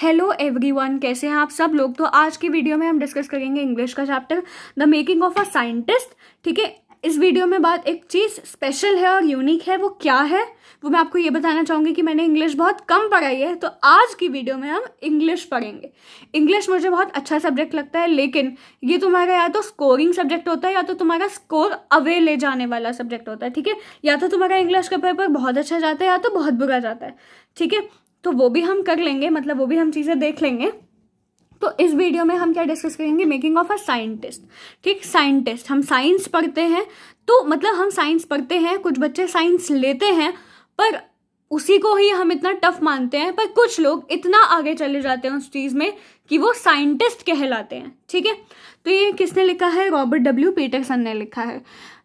Hello everyone, कैसे हैं आप सब लोग? तो आज की वीडियो में हम डिस्कस करेंगे इंग्लिश का chapter the making of a scientist ठीक है, इस वीडियो में बात एक चीज़ स्पेशल है और यूनिक है, वो क्या है? वो मैं आपको ये बताना चाहूँगी कि मैंने इंग्लिश बहुत कम पढ़ाई है तो आज की वीडियो में हम इंग्लिश पढ़ेंगे। इंग्लिश मुझे बहुत अच्छा सब्जेक्ट लगता है, लेकिन ये तुम्हारा या तो स्कोरिंग सब्जेक्ट होता है, या तो तुम्हारा स्कोर अवे ले जाने वाला सब्जेक्ट होता है, ठीक है? या तो तुम्हारा इंग्लिश का पेपर बहुत अच्छा जाता है, या तो बहुत बुरा जाता है, ठीक है? तो वो भी हम कर लेंगे मतलब वो भी हम चीज़ें देख लेंगे। तो इस वीडियो में हम क्या डिस्कस करेंगे? मेकिंग ऑफ़ अ साइंटिस्ट ठीक साइंटिस्ट हम साइंस पढ़ते हैं तो मतलब हम साइंस पढ़ते हैं, कुछ बच्चे साइंस लेते हैं, पर उसी को ही हम इतना टफ मानते हैं, पर कुछ लोग इतना आगे चले जाते हैं उस चीज़ में कि वो साइंटिस्ट कहलाते हैं। ठीक है? तो ये किसने लिखा है? रॉबर्ट डब्ल्यू पीटरसन ने लिखा है।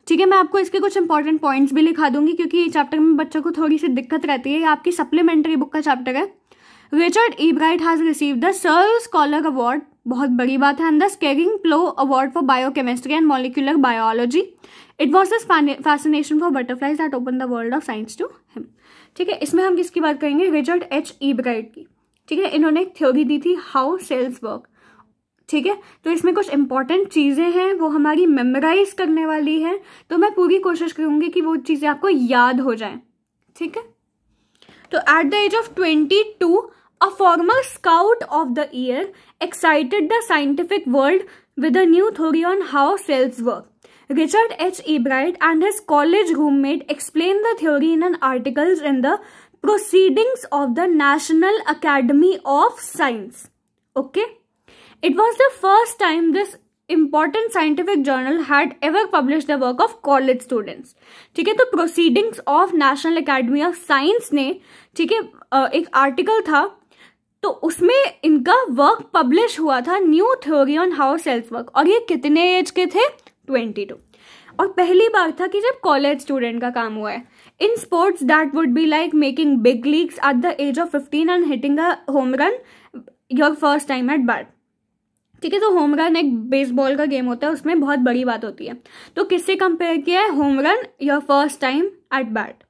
ठीक है, मैं आपको इसके कुछ इंपॉर्टेंट पॉइंट्स भी लिखा दूँगी क्योंकि ये चैप्टर में बच्चों को थोड़ी सी दिक्कत रहती है। ये आपकी सप्लीमेंट्री बुक का चैप्टर है। Richard Ebright has receive the Searle scholar award बहुत बड़ी बात है। And the Schering Plough award for biochemistry and molecular biology it was this fascination for butterflies that open the world of science to him ठीक है, इसमें हम किसकी बात करेंगे? रिचर्ड एच ई ब्राइट की। ठीक है, इन्होंने एक थ्योरी दी थी हाउ सेल्स वर्क ठीक है तो इसमें कुछ इंपॉर्टेंट चीज़ें हैं, वो हमारी मेमोराइज करने वाली है तो मैं पूरी कोशिश करूँगी कि वो चीज़ें आपको याद हो जाएँ ठीक है तो at the age of twenty two a former scout of the year excited the scientific world with a new theory on how cells work Richard Richard H. Ebright and his college roommate explained the theory in an article in the Proceedings of the National Academy of Science. Okay? It was the first time this important scientific journal had ever published the work of college students. ठीक है तो Proceedings of National Academy of Science ने, ठीक है एक article था तो उसमें इनका वर्क पब्लिश हुआ था new theory on how cells work और ये कितने एज के थे? ट्वेंटी टू और पहली बार था कि जब कॉलेज स्टूडेंट का काम हुआ है। In sports that would be like making big leagues at the age of fifteen and hitting a home run your first time at bat ठीक है तो होम रन एक बेसबॉल का गेम होता है, उसमें बहुत बड़ी बात होती है। तो किससे कंपेयर किया है? Home run your first time at bat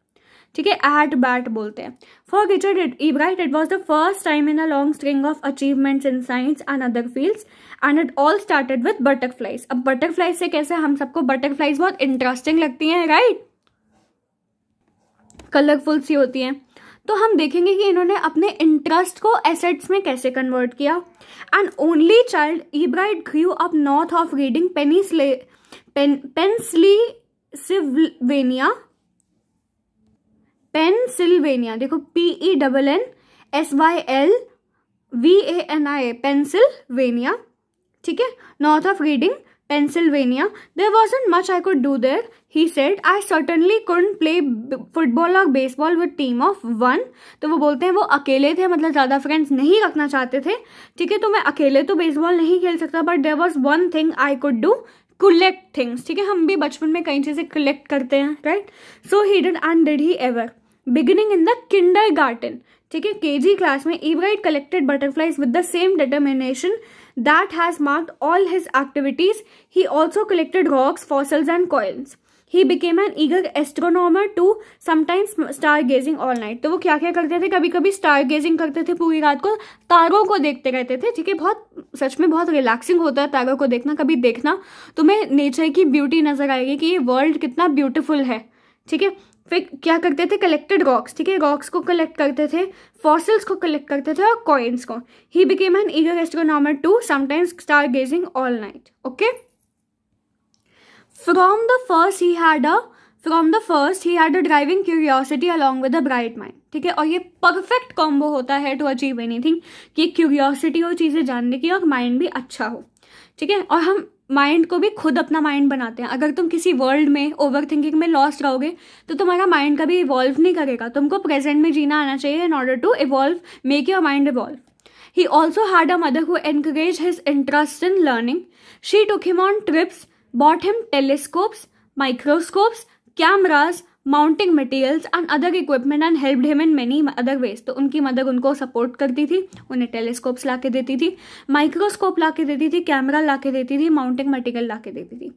ठीक है एट बैट बोलते हैं। For Richard Ebright it was the first time in a long string of achievements in science and other fields and it all started with butterflies अब butterflies से कैसे हम सबको butterflies बहुत इंटरेस्टिंग लगती हैं राइट कलरफुल सी होती हैं। तो हम देखेंगे कि इन्होंने अपने इंटरेस्ट को एसेट्स में कैसे कन्वर्ट किया। And only child Ebright grew up north of Reading Pennsyl Penn Pennsylvania Pennsylvania देखो P E double N S Y L V A N I A Pennsylvania ठीक है? North of Reading Pennsylvania. There wasn't much I could do there. He said, I certainly couldn't play football or baseball with team of one. तो वो बोलते हैं वो अकेले थे मतलब ज़्यादा फ्रेंड्स नहीं रखना चाहते थे ठीक है तो मैं अकेले तो बेसबॉल नहीं खेल सकता but there was one thing I could do collect things ठीक है हम भी बचपन में कई चीज़ें कलेक्ट करते हैं right so he did and did he ever beginning in the kindergarten ठीक है के जी क्लास में Ebright collected butterflies with the same determination that has marked all his activities. He also collected rocks, fossils and coins. He became an eager astronomer too, sometimes star gazing all night. तो वो क्या क्या करते थे कभी कभी star gazing करते थे पूरी रात को तारों को देखते रहते थे ठीक है बहुत सच में बहुत रिलैक्सिंग होता है तारों को देखना कभी देखना तुम्हें नेचर की ब्यूटी नज़र आएगी कि ये वर्ल्ड कितना ब्यूटीफुल है ठीक है फिर क्या करते थे? कलेक्टेड रॉक्स ठीक है? रॉक्स को कलेक्ट करते थे फॉसिल्स को कलेक्ट करते थे और कॉइन्स को। He became an eager astronomer too sometimes stargazing all night okay from the first he had a from the first he had a driving curiosity along with a bright mind ठीक है? और ये perfect combo होता है to achieve anything कि curiosity हो, चीज़ें जानने की और माइंड भी अच्छा हो, ठीक है? और हम माइंड को भी खुद अपना माइंड बनाते हैं। अगर तुम किसी वर्ल्ड में ओवर थिंकिंग में लॉस्ट रहोगे तो तुम्हारा माइंड कभी इवॉल्व नहीं करेगा। तुमको प्रेजेंट में जीना आना चाहिए in order to evolve make your mind evolve he also had a mother who encourage his interest in learning she took him on trips bought him telescopes microscopes cameras mounting materials and other equipment and help him in many other ways तो उनकी mother उनको support करती थी, उन्हें telescopes ला के देती थी microscope ला के देती थी कैमरा ला के देती थी माउंटिंग मटेरियल ला के देती थी।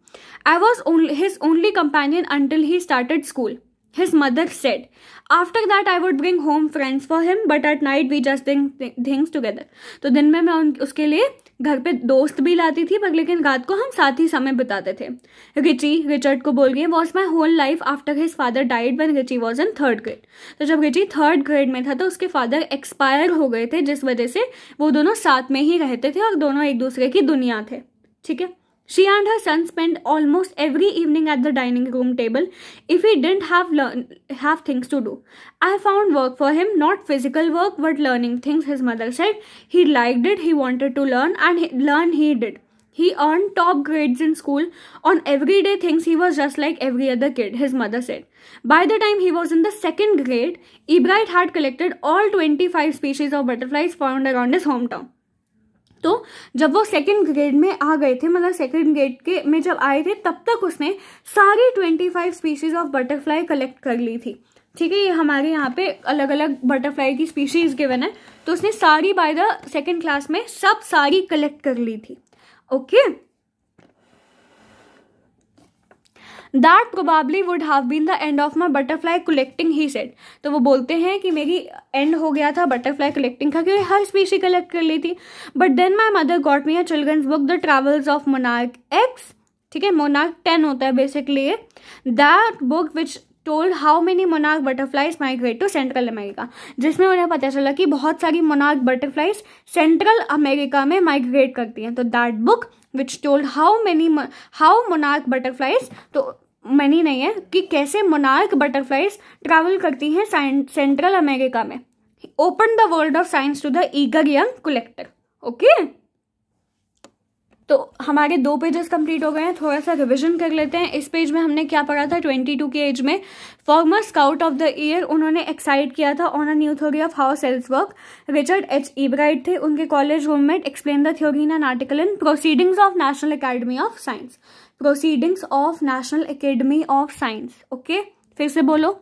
I was his only companion until he started school his mother said, after that, i would bring home friends for him, but at night we just think things together. तो दिन में मैं उन, उसके लिए घर पे दोस्त भी लाती थी, पर लेकिन रात को हम साथ ही समय बिताते थे। रिची, रिचर्ड को बोल he was my whole life after his father died when Richie was in third grade तो जब रिची थर्ड ग्रेड में था तो उसके फादर एक्सपायर हो गए थे, जिस वजह से वो दोनों साथ में ही रहते थे और दोनों एक दूसरे की दुनिया थे। ठीक है? She and her son spent almost every evening at the dining room table if he didn't have learn have things to do. I found work for him, not physical work, but learning things, his mother said. He liked it, he wanted to learn, and he, learn he did. He earned top grades in school. On everyday things, he was just like every other kid, his mother said. By the time he was in the second grade, Ebright had collected all 25 species of butterflies found around his hometown. तो जब वो second grade में आ गए थे मतलब second grade के में जब आए थे, तब तक उसने सारी twenty five species of butterfly collect कर ली थी। ठीक है, ये हमारे यहाँ पे अलग अलग बटरफ्लाई की स्पीशीज गिवन है। तो उसने सारी बाय द सेकेंड क्लास में सब सारी कलेक्ट कर ली थी। Okay okay? That probably would have been the end of my butterfly collecting he said तो वो बोलते हैं कि मेरी एंड हो गया था बटरफ्लाई कलेक्टिंग का, क्योंकि हर स्पीशी कलेक्ट कर ली थी but then my mother got me a children's book the travels of monarch X ठीक है? मोनार्क टेन होता है basically that book which told how many monarch butterflies migrate to Central America जिसमें उन्हें पता चला कि बहुत सारी मोनार्क बटरफ्लाइज सेंट्रल अमेरिका में माइग्रेट करती हैं। तो that book which told how many how monarch butterflies तो मैनी नहीं है कि कैसे मोनार्क बटरफ्लाइज ट्रैवल करती हैं सेंट्रल अमेरिका में. Open the world of science to the eager young collector okay तो हमारे दो पेजेस कंप्लीट हो गए हैं, थोड़ा सा रिविजन कर लेते हैं. इस पेज में हमने क्या पढ़ा था? ट्वेंटी टू के एज में former scout of the year उन्होंने एक्साइट किया था on a new theory of how cells work Richard H Ebright थे, उनके college roommate explain the theory in an article in Proceedings of National Academy of Science Proceedings of National Academy of Science okay फिर से बोलो.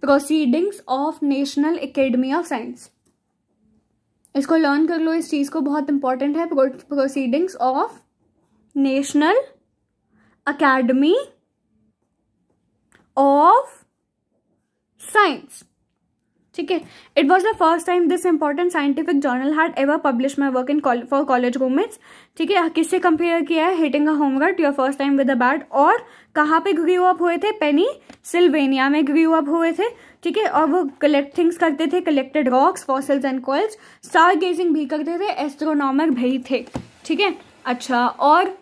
Proceedings of National Academy of Science इसको learn कर लो. इस चीज़ को बहुत इंपॉर्टेंट है. Proceedings of National Academy of Science ठीक है? It was the first time this important scientific journal had ever publish my work in for college roommates ठीक है? किससे कंपेयर किया है? Hitting a homework your first time with a bat और कहाँ पे ग्रीव अप हुए थे? पेनी सिल्वेनिया में ग्रीव अप हुए थे। ठीक है? और वो कलेक्ट थिंग्स करते थे collected rocks fossils and coils stargazing भी करते थे एस्ट्रोनॉमर भी थे। ठीक है? अच्छा और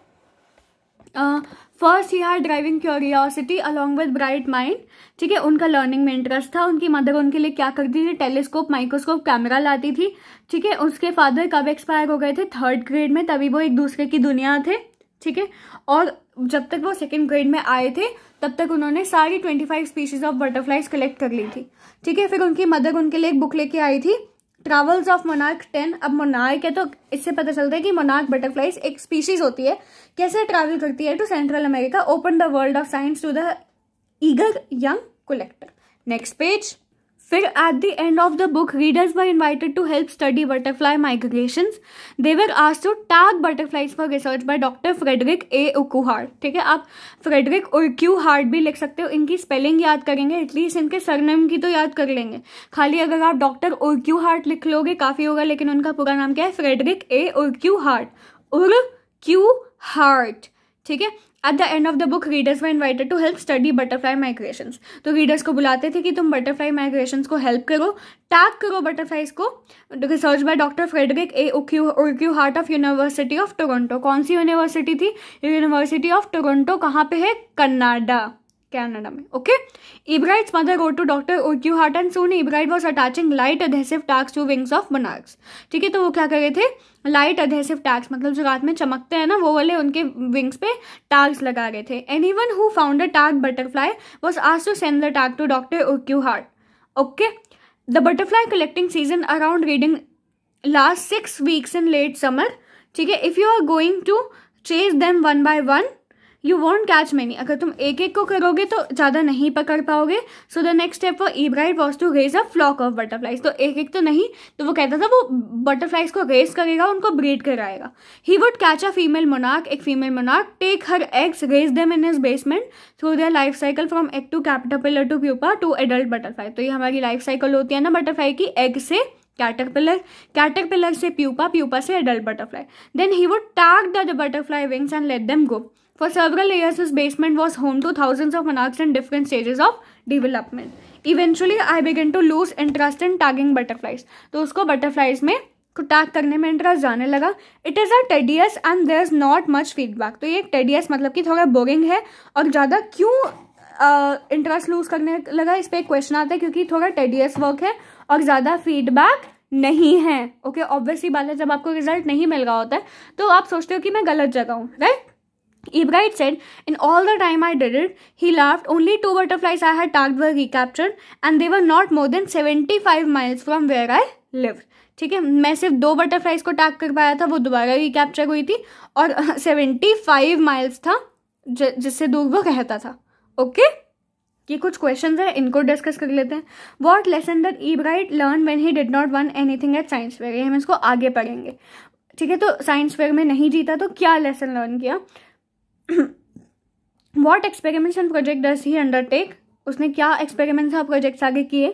first had driving curiosity along with bright mind, ठीक है, उनका लर्निंग में इंटरेस्ट था, उनकी मदर उनके लिए क्या करती थी, टेलीस्कोप, माइक्रोस्कोप, कैमरा लाती थी, ठीक है, उसके फादर कब एक्सपायर हो गए थे, थर्ड ग्रेड में, तभी वो एक दूसरे की दुनिया थे, ठीक है, और जब तक वो सेकेंड ग्रेड में आए थे, तब तक उन्होंने सारी twenty five species of butterflies collect कर ली थी, ठीक है, फिर उनकी मदर उनके लिए एक बुक लेके आई थी ट्रेवल्स ऑफ़ मोनार्क टेन अब मोनार्क है तो इससे पता चलता है कि मोनार्क बटरफ्लाइज एक स्पीशीज होती है। कैसे ट्रैवल करती है to Central America open the world of science to the eager young collector next page फिर at the end of the book readers were invited to help study butterfly migration they were आज to tag butterflies for research by doctor Frederick A Urquhart ठीक है, आप Frederick उर्क्यू heart भी लिख सकते हो। इनकी स्पेलिंग याद करेंगे एटलीस्ट इनके सरनेम की तो याद कर लेंगे। खाली अगर आप डॉक्टर उर्क्यू हार्ट लिख लोगे, काफ़ी होगा, लेकिन उनका पूरा नाम क्या है? Frederick A Urquhart Urquhart ठीक है at the end of the book readers were invited to help study butterfly migration तो रीडर्स को बुलाते थे कि तुम बटरफ्लाई माइग्रेशन को हेल्प करो टैग करो बटरफ्लाइज को। Research by doctor Frederick A Urquhart of university of Toronto कौन सी यूनिवर्सिटी थी? यूनिवर्सिटी ऑफ़ टोरंटो कहाँ पे है? कनाडा कैनेडा में okay Ebright's mother go to doctor Urquhart and soon Ebright was attaching light adhesive tags to wings of monarchs ठीक है तो वो क्या कर रहे थे? लाइट अधेसिव टैग्स मतलब जो रात में चमकते हैं ना, वो वाले उनके विंग्स पे टैग्स लगा रहे थे। Anyone who found a tag butterfly was आज to send the tag to doctor Urquhart okay the butterfly collecting season around Reading last six weeks in late summer ठीक है? If you are going to chase them one by one you won't catch many अगर तुम एक एक को करोगे तो ज़्यादा नहीं पकड़ पाओगे। So the next step for Ebright was to raise a flock of butterflies तो एक एक तो नहीं तो वो कहता था वो बटरफ्लाइज को रेस करेगा, उनको ब्रीड कराएगा। He would catch a female monarch एक female monarch take her eggs raise them in his basement through their life cycle from egg to caterpillar to pupa to adult butterfly तो ये हमारी life cycle होती है ना butterfly की egg से caterpillar caterpillar से प्यूपा प्यूपा से adult butterfly then he would tag the butterfly wings and let them go For several years, his basement was home to thousands of monarchs in different stages of development. Eventually, I began to lose interest in tagging butterflies. तो उसको butterflies में tag करने में interest जाने लगा. It is a tedious and there is not much feedback तो ये एक टेडियस मतलब कि थोड़ा बोरिंग है और ज़्यादा क्यों इंटरेस्ट लूज करने लगा? इस पर एक क्वेश्चन आता है क्योंकि थोड़ा टेडियस वर्क है और ज़्यादा फीडबैक नहीं है. ओके ऑब्वियसली बात है जब आपको रिज़ल्ट नहीं मिल रहा होता है तो आप सोचते हो कि मैं गलत जगह हूँ right Ebright said, In all the time I did it, he laughed. Only two butterflies I had tagged were recaptured, and they were not more than 75 miles from where I lived. ठीक है मैं सिर्फ़ दो butterflies को tag कर पाया था वो दोबारा रिकैप्चर हुई थी और सेवेंटी फाइव माइल्स था जिससे दूर वो कहता था। ओके ये कुछ क्वेश्चंस है इनको डिस्कस कर लेते हैं। What lesson that Ebright learn when he did not win anything at science fair हम इसको आगे पढ़ेंगे। ठीक है तो साइंस फेयर में नहीं जीता तो क्या लेसन लर्न किया? What experiments and project does he undertake उसने क्या एक्सपेरिमेंट्स और प्रोजेक्ट्स आगे किए?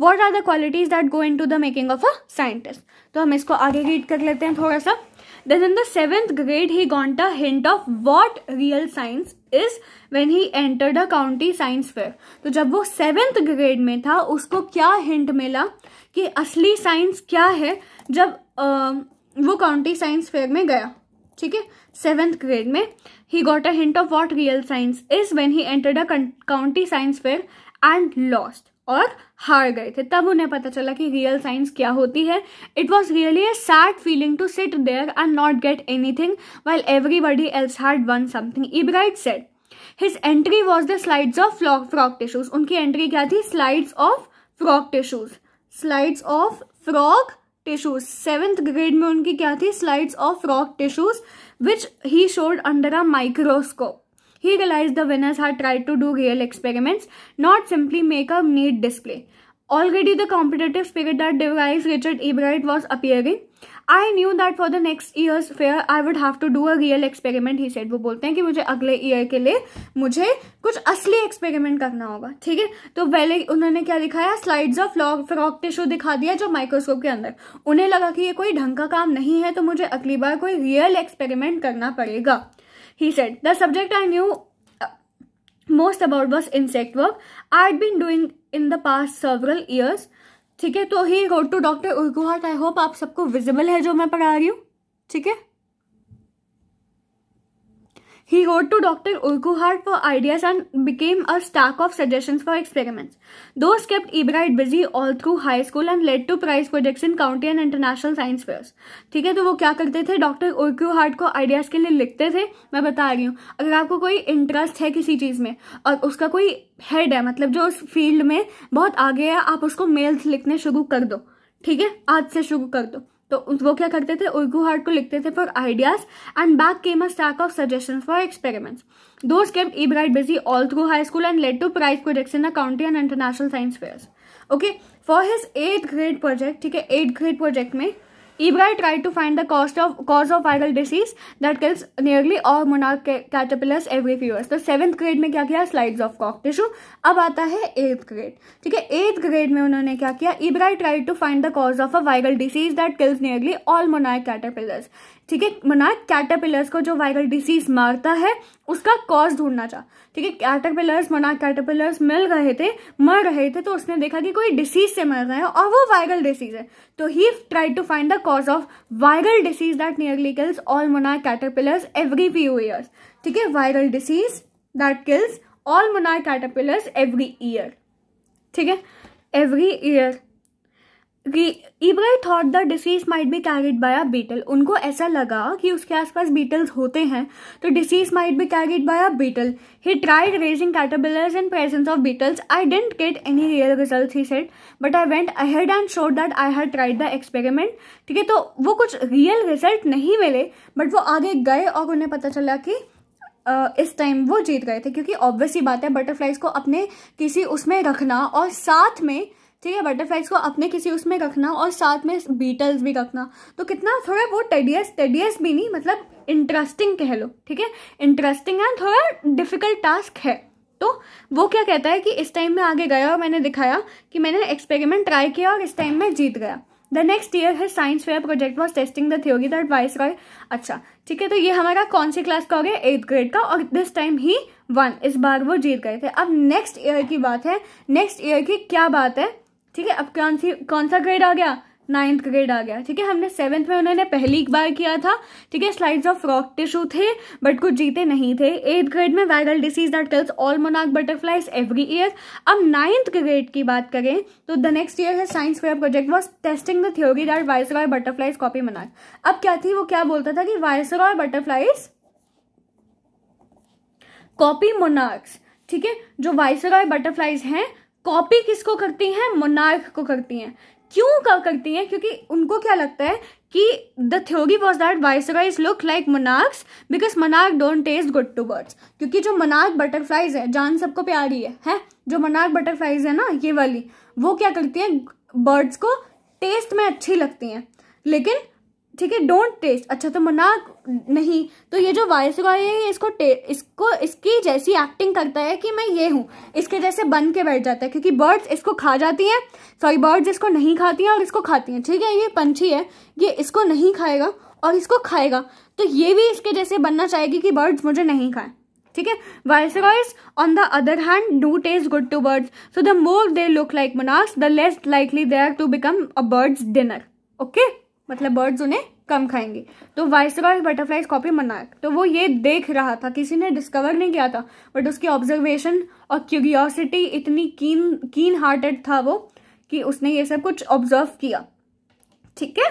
What are the qualities that go into the making of a scientist तो हम इसको आगे रीड कर लेते हैं थोड़ा सा then in the seventh grade he got a hint of what real science is when he enter the county science fair तो जब वो सेवेंथ ग्रेड में था उसको क्या हिंट मिला कि असली साइंस क्या है जब आ, वो काउंटी साइंस फेयर में गया? ठीक है? सेवेंथ ग्रेड में he got a hint of what real science is when he entered a county science fair and lost और हार गए थे। तब उन्हें पता चला कि रियल साइंस क्या होती है। It was really a sad feeling to sit there and not get anything while everybody else had won something Ebright said his entry was the slides of frog tissues उनकी entry क्या थी? Slides of frog tissues slides of frog tissues seventh grade में उनकी क्या थी slides of rock tissues which he showed under a microscope he realized the winners had tried to do real experiments, not simply make a neat display. Already the competitive spirit that derives Richard Ebright was appearing. I knew that for the next year's fair I would have to do a real experiment he said वो बोलते हैं कि मुझे अगले year के लिए मुझे कुछ असली एक्सपेरिमेंट करना होगा, ठीक है? तो पहले उन्होंने क्या दिखाया? Slides of flock frog tissue दिखा दिया जो माइक्रोस्कोप के अंदर। उन्हें लगा कि ये कोई ढंग का काम नहीं है तो मुझे अगली बार कोई रियल एक्सपेरिमेंट करना पड़ेगा। He said the subject I knew most about was insect work I had been doing in the past several years ठीक है तो he go to doctor Urquhart I hope आप सबको विजिबल है जो मैं पढ़ा रही हूँ। ठीक है? He wrote to Dr. Urquhart for ideas and became a stack of suggestions for experiments. Those kept Ebright busy all through high school and led to prize projects in county and international science fairs. ठीक है तो वो क्या करते थे doctor उर्क्यूहार्ट को ideas के लिए लिखते थे मैं बता रही हूँ अगर आपको कोई इंटरेस्ट है किसी चीज़ में और उसका कोई हेड है मतलब जो उस फ़ील्ड में बहुत आगे है आप उसको मेल्स लिखने शुरू कर दो ठीक है आज से शुरू कर दो तो वो क्या करते थे? उर्गू हार्ट को लिखते थे for ideas and back came a stack of suggestion for experiments those Ebright busy all through high school and led to prize projects in county and international science fair okay for his eighth grade project ठीक है? Eighth grade project में Ebright tried to find the cause of cause of viral disease that kills nearly all monarch caterpillars every few years. तो seventh grade में क्या किया? Slides of Kock tissue अब आता है एट्थ ग्रेड ठीक है? एट्थ ग्रेड में उन्होंने क्या किया? Ebright tried to find the cause of a viral disease that kills nearly all monarch caterpillars ठीक है? मोनार्क कैटरपिलर्स को जो वायरल डिसीज मारता है, उसका कॉज ढूंढना चाह। ठीक है? कैटरपिलर्स मोनार्क कैटरपिलर्स मिल रहे थे, मर रहे थे तो उसने देखा कि कोई डिसीज से मर रहे हैं और वो वायरल डिसीज है। तो he try to find the cause of viral disease that nearly kills all monarch caterpillars every few years ठीक है viral disease that kills all monarch caterpillars every year ठीक है every year Ebright thought the disease might be carried by a beetle उनको ऐसा लगा कि उसके आसपास बीटल्स होते हैं तो disease might be carried by a beetle he tried raising caterpillars in presence of beetles I didn't get any real result he said but I went ahead and showed that I had tried the experiment ठीक है तो वो कुछ real result नहीं मिले but वो आगे गए और उन्हें पता चला कि Uh, इस टाइम वो जीत गए थे क्योंकि ऑब्वियस ही बात है बटरफ्लाइज को अपने किसी उसमें रखना और साथ में ठीक है बटरफ्लाइज को अपने किसी उसमें रखना और साथ में बीटल्स भी रखना। तो कितना थोड़ा वो टेडियस टेडियस भी नहीं मतलब इंटरेस्टिंग कह लो, ठीक है? इंटरेस्टिंग है थोड़ा डिफ़िकल्ट टास्क है। तो वो क्या कहता है कि इस टाइम में आगे गया और मैंने दिखाया कि मैंने एक्सपेरिमेंट ट्राई किया और इस टाइम में जीत गया। The next year his science fair project was testing the theory that viceroy अच्छा ठीक है तो ये हमारा कौन सी क्लास का हो गया? एट्थ ग्रेड का और दिस टाइम ही वन इस बार वो जीत गए थे। अब नेक्स्ट ईयर की बात है नेक्स्ट ईयर की क्या बात है? ठीक है, अब कौन सी, कौन सा ग्रेड आ गया? नाइन्थ ग्रेड आ गया। ठीक है, हमने सेवन्थ में उन्होंने पहली बार किया था। ठीक है स्लाइड्स ऑफ़ रॉक टिश्यू थे बट कुछ जीते नहीं थे। एट्थ ग्रेड में viral disease that kills all Monank butterflies every year अब नाइन्थ ग्रेड की बात करें तो the next year his science fair project was testing the theory that viceroy butterflies copy monarch अब क्या थी, वो क्या बोलता था कि वायसरॉय बटरफ्लाइज कॉपी मोनार्क्स ठीक है, जो वायसरॉय बटरफ्लाइज हैं कॉपी किसको करती हैं? मोनार्क को करती हैं। क्यों कर करती हैं? क्योंकि उनको क्या लगता है कि the theory was that viceroys look like monarchs because monarch don't taste good to birds क्योंकि जो मोनार्क बटरफ्लाइज है, जान सबको प्यारी है है? जो मोनार्क बटरफ्लाइज है ना, ये वाली, वो क्या करती हैं? बर्ड्स को टेस्ट में अच्छी लगती हैं। लेकिन ठीक है डोंट टेस्ट अच्छा तो मना नहीं। तो ये जो वायस रॉय है इसको इसको, इसकी जैसी एक्टिंग करता है कि मैं ये हूँ। इसके जैसे बन के बैठ जाता है, क्योंकि बर्ड्स इसको खा जाती हैं। सॉरी बर्ड्स इसको नहीं खाती हैं और इसको खाती हैं। ठीक है, ये पंछी है। ये इसको नहीं खाएगा और इसको खाएगा। तो ये भी इसके जैसे बनना चाहेगी कि बर्ड्स मुझे नहीं खाएँ। ठीक है viceroys on the other hand do taste good to birds so the more they look like monarchs the less likely they are to become a bird's dinner okay मतलब बर्ड्स उन्हें कम खाएँगे। तो वाइस बटरफ्लाई कॉपी मनाक तो वो ये देख रहा था, किसी ने डिस्कवर नहीं किया था बट उसकी ऑब्जर्वेशन और क्यूरियोसिटी इतनी कीन कीन हार्टेड था वो, कि उसने ये सब कुछ ऑब्ज़र्व किया। ठीक है?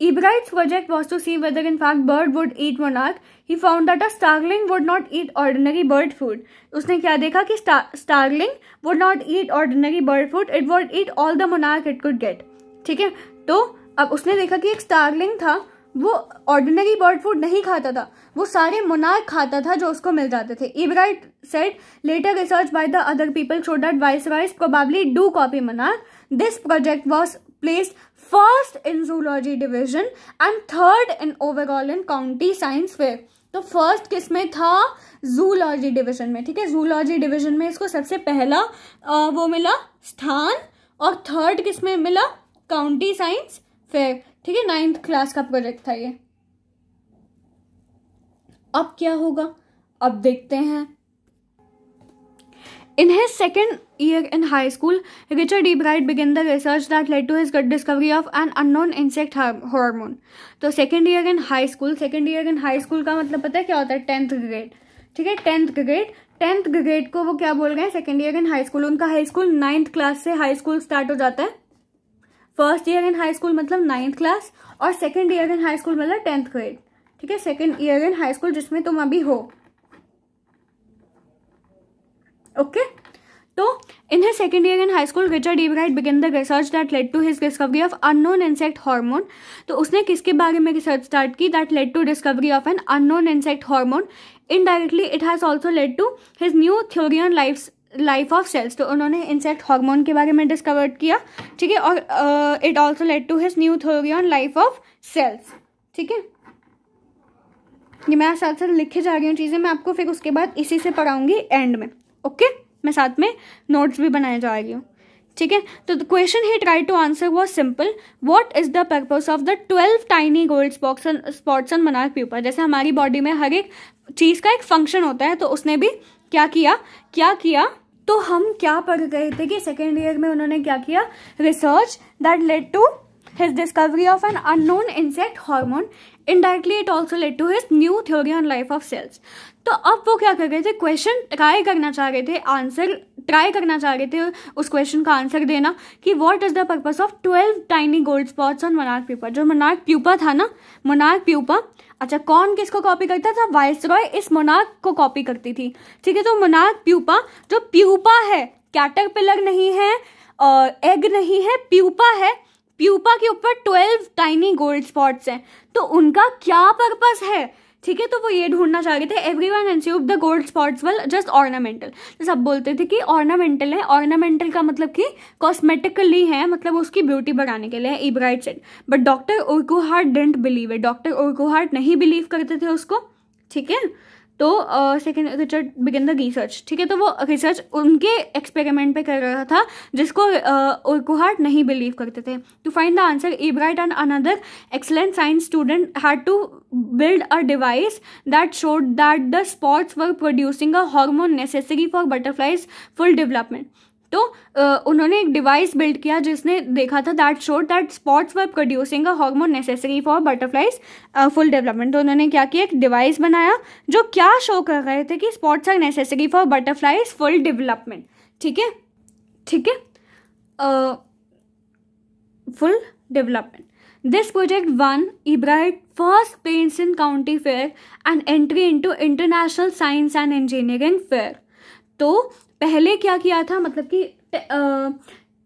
Ebright project was to see whether in fact bird would eat Monank he found that a starling would not eat ordinary bird food उसने क्या देखा कि starling would not eat ordinary bird food it would eat all the Monank it could get ठीक है? तो अब उसने देखा कि एक स्टारलिंग था। वो ऑर्डिनरी बर्ड फ़ूड नहीं खाता था। वो सारे मोनार्क खाता था जो उसको मिल जाते थे। Ebright said later research by the other people show that vice vice probably do copy monarch this project was placed first in zoology division and third in overall in county science fair तो first किसमें था? Zoology division में ठीक है? Zoology division में इसको सबसे पहला आ, वो मिला स्थान और थर्ड किसमें मिला? काउंटी साइंस फेयर ठीक है नाइन्थ क्लास का प्रोजेक्ट था ये। अब क्या होगा? अब देखते हैं। In his second year in high school, Richard E. Bright began the research that led to his good discovery of an unknown insect hormone. तो second year in high school second year in high school का मतलब पता है क्या होता है? Tenth grade ठीक है टेंथ ग्रेड टेंथ ग्रेड को वो क्या बोल रहे हैं? Second year in high school उनका हाई स्कूल नाइन्थ क्लास से हाई स्कूल स्टार्ट हो जाता है। First year in high school मतलब नाइन्थ क्लास और second year in high school मतलब टेंथ ग्रेड ठीक है second year in high school जिसमें तुम अभी हो ओके? तो इन second year in high school, Richard E. Wright began the research that led to his discovery of unknown insect hormone. तो उसने किसके बारे में रिसर्च स्टार्ट की that led to discovery of an unknown insect hormone indirectly it has also led to his new theory on life life of cells तो उन्होंने insect hormone के बारे में डिस्कवर किया, ठीक है? और it also led to his new theory on life of cells ठीक है? ये मैं साथ साथ लिखे जा रही हूँ चीज़ें, मैं आपको फिर उसके बाद इसी से पढ़ाऊँगी एंड में, ओके? मैं साथ में नोट्स भी बनाए जा रही हूँ, ठीक है? तो question he try to answer was simple what is the purpose of the twelve tiny gold spots spots on monarch pupa जैसे हमारी बॉडी में हर एक चीज़ का एक फ़ंक्शन होता है तो उसने भी क्या किया? क्या किया? तो हम क्या पढ़ गए थे कि सेकेंड ईयर में उन्होंने क्या किया? Research that led to his discovery of an unknown insect hormone indirectly it also led to his new theory on life of cells तो अब वो क्या कर रहे थे? क्वेश्चन ट्राई करना चाह रहे थे आंसर ट्राई करना चाह रहे थे उस क्वेश्चन का आंसर देना कि what is the purpose of twelve tiny gold spots on monarch pupa जो मोनार्क प्यूपा था ना मोनार्क प्यूपा अच्छा कौन किसको कॉपी करता था? वाइस रॉय इस मोनार्क को कॉपी करती थी। ठीक है तो मोनार्क प्यूपा जो प्यूपा है कैटर पिलर नहीं है एग नहीं है प्यूपा है प्यूपा के ऊपर ट्वेल्व टाइनी गोल्ड स्पॉट्स हैं। तो उनका क्या पर्पस है? ठीक है तो वो ये ढूंढना चाह रहे थे every one एंस्यूब the gold spots were just ornamental सब बोलते थे कि ऑर्नामेंटल है ऑर्नामेंटल का मतलब कि कॉस्मेटिकली है मतलब उसकी ब्यूटी बढ़ाने के लिए Ebright said but doctor Urquhart didn't believe है डॉक्टर उर्कू हार्ट नहीं बिलीव करते थे उसको, ठीक है? तो second Richard begin the research ठीक है तो वो रिसर्च उनके एक्सपेरिमेंट पे कर रहा था, जिसको उर्कुहार्ट नहीं बिलीव करते थे. To find the answer Ebright and another excellent science student had to build a device that showed that the spots were producing a hormone necessary for butterflies full development. तो उन्होंने एक डिवाइस बिल्ड किया जिसने देखा था that showed that spots were producing a hormone necessary for butterflies full development तो उन्होंने क्या किया? एक डिवाइस बनाया जो क्या शो कर रहे थे कि spots are necessary for butterflies full development ठीक है? ठीक है? Full development this project won Ebright first places in county fair and entry into international science and engineering fair तो पहले क्या किया था? मतलब कि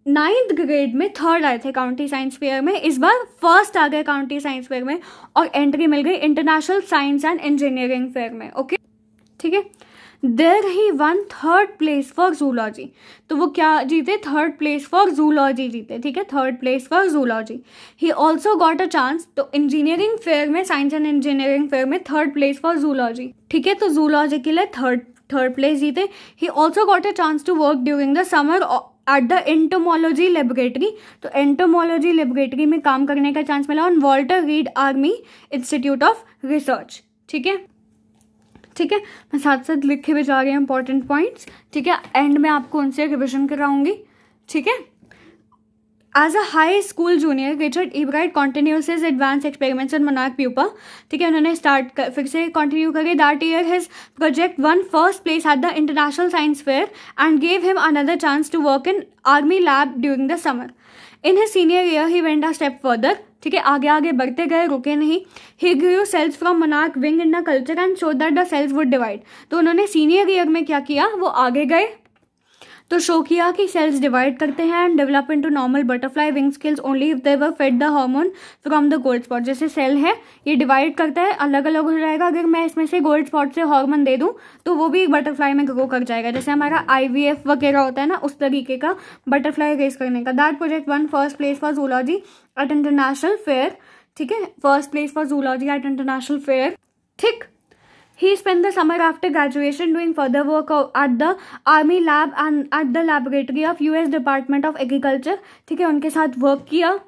नाइन्थ ग्रेड में थर्ड आए थे काउंटी साइंस फेयर में। इस बार फ़र्स्ट आ गए काउंटी साइंस फेयर में और एंट्री मिल गई international science and engineering fair में। ओके ठीक है? There he won third place for zoology तो वो क्या जीते? थर्ड प्लेस फॉर जूलॉजी जीते, ठीक है? Third place for zoology he also got a chance तो इंजीनियरिंग फेयर में साइंस एंड इंजीनियरिंग फेयर में थर्ड प्लेस फॉर जूलॉजी ठीक है? तो जूलॉजी के लिए थर्ड थर्ड प्लेस जीते. He also got a chance to work during the summer at the entomology laboratory तो एंटोमोलॉजी लेबोरेटरी में काम करने का चांस मिला on Walter Reed Army Institute of Research ठीक है? ठीक है? मैं साथ साथ लिखे भी जा रही हूँ इंपॉर्टेंट पॉइंट्स ठीक है? एंड में आपको उनसे रिविजन कराऊँगी ठीक है? As a high school junior Richard Ebright continues his advanced experiments in monarch pupa ठीक है? उन्होंने स्टार्ट कर, फिर से कंटिन्यू करे। That year his project won first place at the international science fair and gave him another chance to work in army lab during the summer in his senior year he went a step further ठीक है, आगे आगे बढ़ते गए, रुके नहीं। He grew cells from मनाक wing in the culture and show that the cells would divide तो उन्होंने सीनियर ईयर में क्या किया? वो आगे गए तो शो किया कि सेल्स डिवाइड करते हैं and develop into normal butterfly wing scales only if they were fed the hormone from the gold spot जैसे सेल है, ये डिवाइड करता है अलग अलग हो जाएगा। अगर मैं इसमें से गोल्ड स्पॉट से हार्मोन दे दूँ तो वो भी बटरफ्लाई में ग्रो कर जाएगा। जैसे हमारा आईवीएफ वगैरह होता है ना, उस तरीके का बटरफ्लाई रेस करने का। That project won first place for zoology at international fair ठीक है? First place for zoology at international fair ठीक? He spent the summer after graduation doing further work at the Army lab and at the laboratory of US Department of Agriculture. ठीक है उनके साथ work किया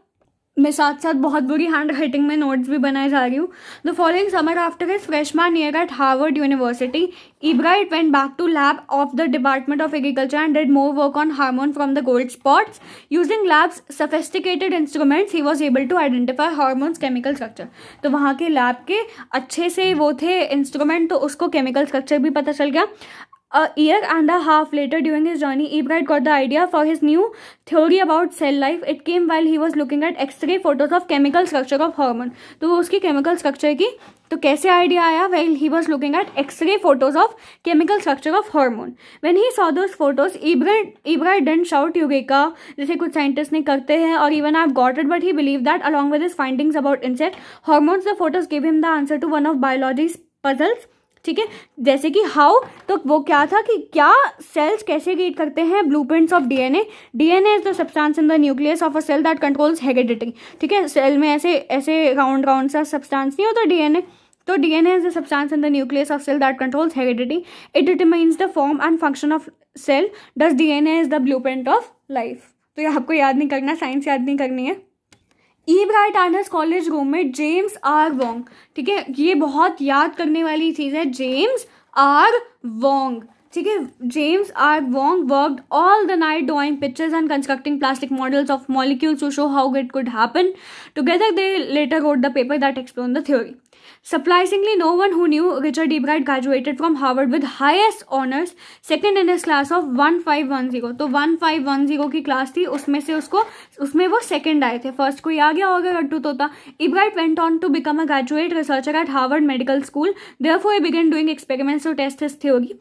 मैं साथ साथ बहुत बुरी हैंड राइटिंग में नोट्स भी बनाए जा रही हूँ। The following summer after his freshman year at Harvard University Ebright went back to lab of the department of agriculture and did more work on hormone from the gold spots using labs sophisticated instruments he was able to identify hormones chemical structure तो वहाँ के lab के अच्छे से वो थे instrument तो उसको केमिकल स्ट्रक्चर भी पता चल गया। A year and a half later during his journey, Ebright got the idea for his new theory about cell life. It came while he was looking at X-ray photos of chemical structure of hormone. तो उसकी chemical structure की तो कैसे idea आया well he was looking at x ray photos of chemical structure of hormone when he saw those photos Ebright didn't shout eureka जैसे कुछ scientist ने करते हैं और even I got it but he believe that along with his findings about insect hormones the photos give him the answer to one of biology puzzles ठीक है? जैसे कि हाउ तो वो क्या था कि क्या सेल्स कैसे रीड करते हैं blueprints of DNA DNA is the substance in the nucleus of a cell that controls heredity ठीक है? सेल में ऐसे ऐसे राउंड राउंड सा सब्सटेंस नहीं होता डीएनए तो DNA is the substance in the nucleus of cell that controls heredity it determines the form and function of cell does DNA is the blueprint of life तो ये आपको याद नहीं करना साइंस याद नहीं करनी है। Ebright honours college room में जेम्स आर वोंग ठीक है? ये बहुत याद करने वाली चीज़ है जेम्स आर वोंग ठीक है James R Wong worked all the night drawing pictures and constructing plastic models of molecules to show how it could happen together they later wrote the paper that explained the theory Surprisingly, no one who knew Richard E. Bright graduated from Harvard with highest honors, second in his class of 1510. तो 1510 की class थी उसमें से उसको उसमें वो second आए थे फ़र्स्ट कोई आ गया होगा रट्टू तोता Ebright went on to become a graduate researcher at Harvard Medical School therefore he began doing experiments to test his theory.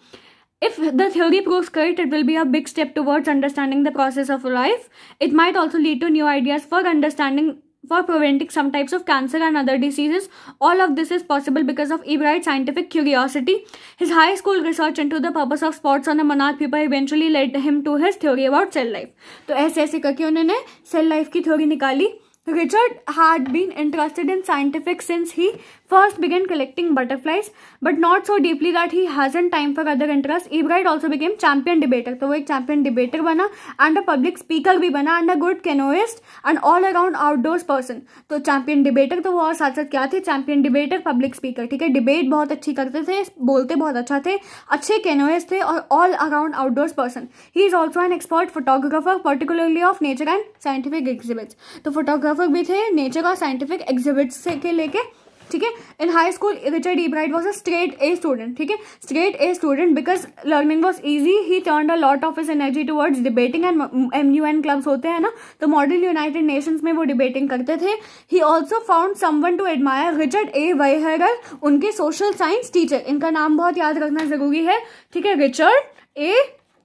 If the theory proves correct, it will be a big step towards understanding the process of life. It might also lead to new ideas for understanding for preventing some types of cancer and other diseases. All of this is possible because of Ebright's scientific curiosity. His high school research into the purpose of spots on the monarch pupa eventually led him to his theory about cell life. तो ऐसे ऐसे करके उन्होंने cell life की theory निकाली Richard had been interested in scientific since he first began collecting butterflies, but not so deeply that he hasn't time for other interests. Ebright also became champion debater. तो वो एक champion debater बना and a public speaker भी बना and a good canoeist and all around outdoors person. तो champion debater तो वो और साथ साथ क्या थे champion debater public speaker ठीक है debate बहुत अच्छी करते थे बोलते बहुत अच्छा थे अच्छे canoeist थे और all around outdoors person. He is also an expert photographer particularly of nature and scientific exhibits. तो photographer भी थे nature और scientific exhibits से के लेके ठीक है? In high school Richard Ebright was a straight A student ठीक है? Straight A student because learning was easy he turn a lot of his energy towards debating and M U N clubs होते हैं ना? तो model United Nations में वो debating करते थे. He also found someone to admire Richard A Weiherer उनके social science teacher इनका नाम बहुत याद रखना ज़रूरी है। ठीक है? रिचर्ड ए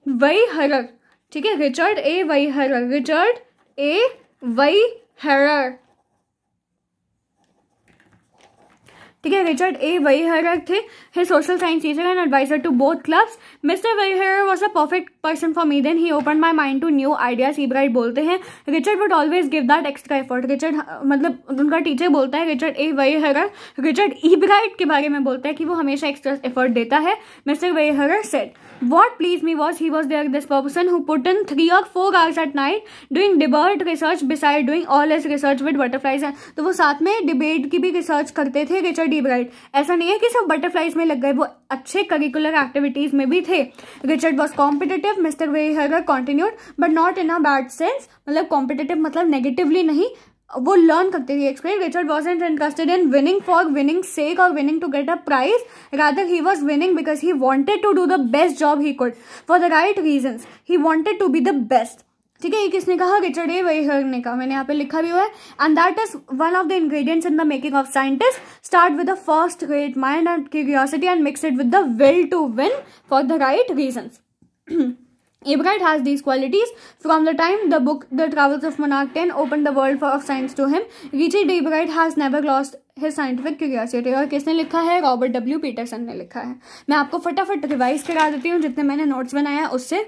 वाइहरर ठीक है? रिचर्ड ए वाइहरर रिचर्ड ए वाइहरर ठीक है, रिचर्ड ए वही थे social science teacher and advisor to both clubs mister Weiherer was a perfect person for me then he open my mind to new ideas Ebright बोलते हैं। Richard would always give that extra effort Richard मतलब उनका teacher बोलता है Richard A Weiherer. Richard Ebright के बारे में बोलता है कि वो हमेशा एक्स्ट्रा एफर्ट देता है। Mister Weiherer said what pleased me was he was there this person who put in three or four hours at night doing debate research beside doing all his research with butterflies and तो वो साथ में debate की भी research करते थे Richard ई bright ऐसा नहीं है कि सब बटरफ्लाइज में लग गए, वो अच्छे करिकुलर एक्टिविटीज़ में भी थे। Richard was competitive mister Weiherer continued but not in a bad sense मतलब कॉम्पिटेटिव मतलब नेगेटिवली नहीं, वो लर्न करते थे explain Richard wasn't interested in winning for winning sake or winning to get a prize rather he was winning because he wanted to do the best job he could for the right reason he wanted to be the best ठीक है ये किसने कहा? Richard A वेहर ने कहा। मैंने यहाँ पे लिखा भी हुआ है। And that is one of the ingredients in the making of scientist start with the first great mind and curiosity and mix it with the will to win for the right reasons Ebright has these qualities. From the time the book The Travels of Monarch 10 opened the world for, of science to him, Richard Ebright has never lost his scientific curiosity. और किसने लिखा है? Robert W Peterson ने लिखा है। मैं आपको फटाफट रिवाइज करा देती हूँ जितने मैंने नोट्स बनाया उससे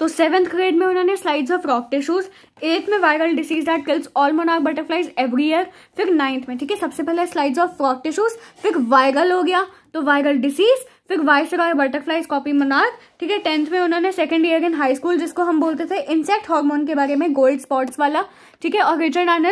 तो सेवन्थ ग्रेड में उन्होंने slides of frog tissues eighth में viral disease that kills all monarch butterflies every year फिर नाइन्थ में, ठीक है? सबसे पहले स्लाइड्स ऑफ़ फ्रॉक टिश्यूज फिर वायरल हो गया तो वायरल डिसीज फिर वाइसरॉय बटरफ्लाइज कॉपी मोनार्क ठीक है? टेंथ में उन्होंने second year in high school जिसको हम बोलते थे इंसेक्ट हार्मोन के बारे में गोल्ड स्पॉट्स वाला, ठीक है? और Richard and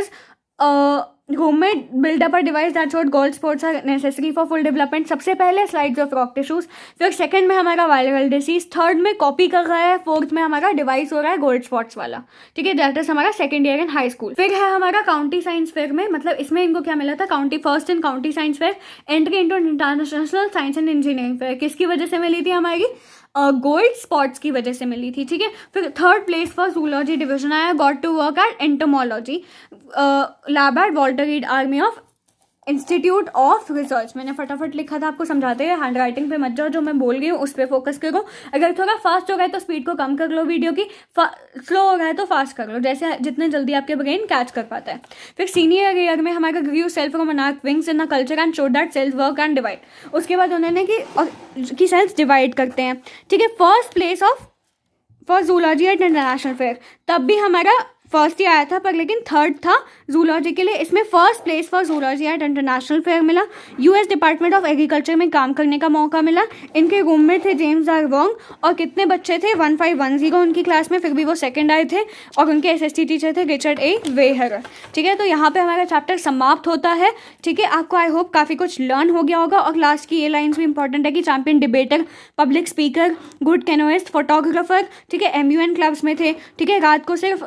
homemade build up a device gold sports are necessary for full development. सबसे पहले स्लाइड्स ऑफ़ रॉक टिश्यूज फिर सेकंड में हमारा वायरल डिसीज थर्ड में कॉपी कर रहा है फोर्थ में हमारा डिवाइस हो रहा है गोल्ड स्पॉट्स वाला। ठीक है दैट इज़ हमारा second year in high school फिर है हमारा काउंटी साइंस फेयर में मतलब इसमें इनको क्या मिला था? County first in county science fair entry into international science and engineering fair किसकी वजह से मिली थी हमारी? गोल्ड स्पॉट्स की वजह से मिली थी, ठीक है? फिर third place for zoology division आया got to work at entomology lab at Walter Army of Institute of Research. मैंने फटाफट लिखा था, आपको समझाते हैं। हैंड राइटिंग पे मत जाओ, जो मैं बोल गई हूँ, उस पर फोकस करो। अगर थोड़ा फास्ट हो गया तो स्पीड को कम कर लो वीडियो की। स्लो हो गया है तो फास्ट कर लो, जैसे जितने जल्दी आपके ब्रेन कैच कर पाता है। फिर सीनियर ईयर में हमारा review cell from monarch wings in culture and show that cells work and divide उसके बाद उन्होंने कि की सेल्फ डिवाइड करते हैं। ठीक है first place of for zoology at international fair तब भी हमारा फ़र्स्ट ही आया था, पर लेकिन थर्ड था जूलॉजी के लिए। इसमें first place for zoology at international fair मिला। यूएस डिपार्टमेंट ऑफ़ एग्रीकल्चर में काम करने का मौका मिला। इनके रूम में थे जेम्स आर वोंग और कितने बच्चे थे? वन फाइव वन ज़ीरो उनकी क्लास में, फिर भी वो सेकंड आए थे। और उनके एस टीचर थे रिचर्ड ए वेहर ठीक है तो यहाँ पर हमारा चैप्टर समाप्त होता है। ठीक है, आपको आई होप काफ़ी कुछ लर्न हो गया होगा। और लास्ट की ये लाइन्स भी इंपॉर्टेंट है कि champion debater public speaker good canoeist photographer ठीक है एमयूएन क्लब्स में थे। ठीक है, रात को सिर्फ़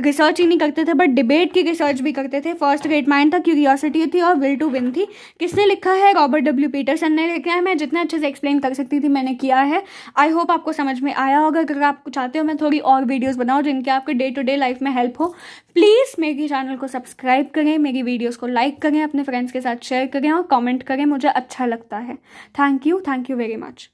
रिसर्च ही नहीं करते थे बट डिबेट की रिसर्च भी करते थे। फ़र्स्ट ग्रेट माइंड था क्यूरियोसिटी थी और विल टू विन थी। किसने लिखा है? रॉबर्ट डब्ल्यू पीटरसन ने लिखा है। मैं जितने अच्छे से एक्सप्लेन कर सकती थी, मैंने किया है। आई होप आपको समझ में आया होगा। अगर आप चाहते हो, मैं थोड़ी और वीडियोज़ बनाऊँ जिनके आपके डे टू डे लाइफ में हेल्प हो। प्लीज़ मेरी चैनल को सब्सक्राइब करें, मेरी वीडियोज़ को लाइक करें, अपने फ्रेंड्स के साथ शेयर करें और कॉमेंट करें। मुझे अच्छा लगता है। Thank you thank you very much